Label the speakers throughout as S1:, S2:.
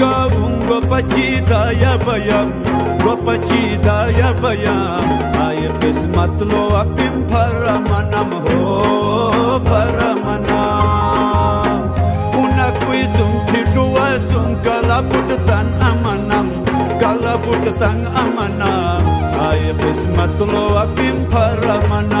S1: Kavun gopachi daya bayam, gopachi daya bayam. Ay kismat lo apim paramanam ho. tan amana Ay a bin paramana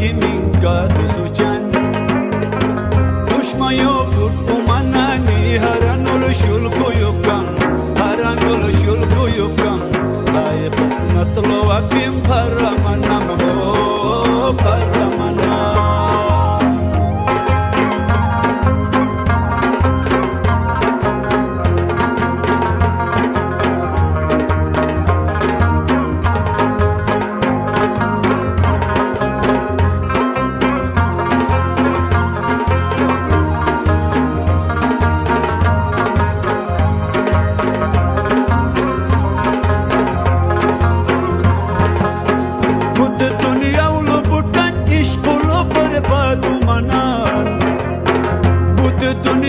S1: kiminga tusuchan Dushmayo put oluşul kuyukam, shulkuyukam oluşul kuyukam. Ay basmatlo apim paramanam ho paramanam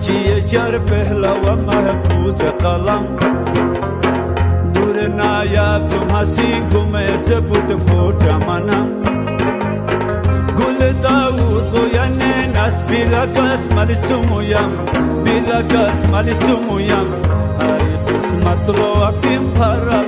S1: Çiçeği çar pehlava mahpuz kalam Durna yaptım hasin kume zebut fort manam Gül davut koyane nas bila kas malitumuyam Bila kas malitumuyam Hari kısmatlo apim param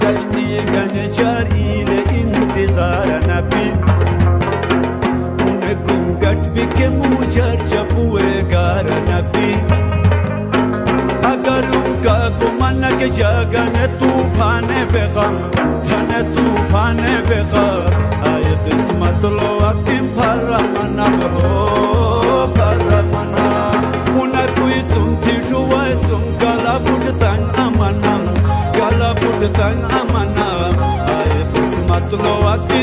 S1: Kaçtı gançar ile intizara nabi Une kungat bike mujar japuwe gara nabi अगर उनका गुमन के जगन तूफान बेगम जन तूफान बेगम i a é por cima tu não